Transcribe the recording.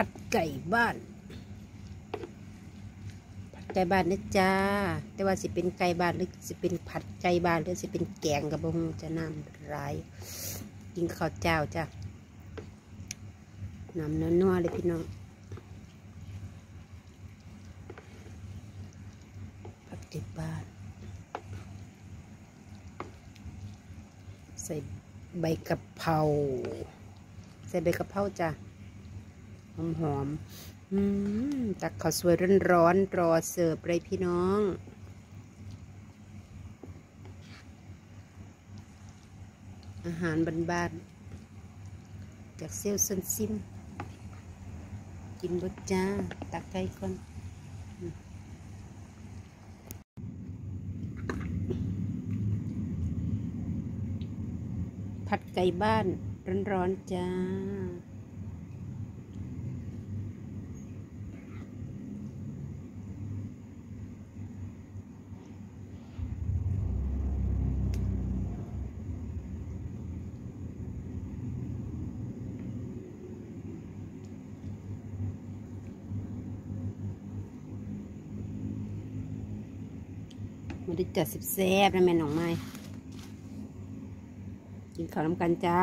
ผัดไก่บ้าน ผัดไก่บ้านนะจ้า แต่ว่าสิเป็นไก่บ้านหรือสิเป็นผัดไก่บ้านหรือสิเป็นแกงกับบะฮงจะน้ำร้ายกินข้าวเจ้าจ้าน้ำนัวๆเลยพี่น้องผัดไก่บ้าน ใส่ใบกะเพราใส่ใบกะเพราจ้ะ หอมหอมๆอืมตักข้าวสวยร้อนๆรอเสิร์ฟเลยพี่น้องอาหารบ้านๆจากเซลซันซิม กินบดจ้า ตักไก่ก่อนผัดไก่บ้าน ร้อนๆจ้า มันได้จัดสิบแซ่บนะแม่น้องไม้กินข้าวน้ำกันจ้า